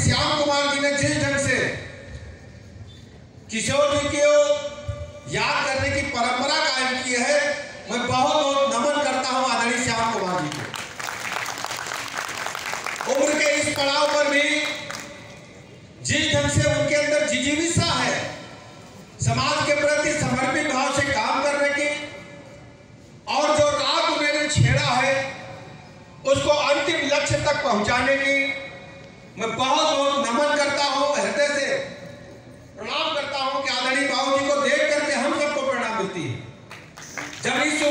श्याम कुमार जी ने जिस ढंग से किशोर जी को याद करने की परंपरा कायम की है, मैं बहुत बहुत नमन करता हूँ आदरणीय श्याम कुमार जी को। उम्र के इस पड़ाव पर भी जिस ढंग से उनके अंदर जिजीविसा है, समाज के प्रति समर्पित भाव से काम करने की, और जो राग उन्होंने छेड़ा है, उसको अंतिम लक्ष्य तक पहुँचाने की मैं बहुत बहुत नमन करता हूँ, हृदय से प्रणाम करता हूँ कि आदरणीय बाबू जी को देख करके हम सबको प्रेरणा मिलती है। जब इस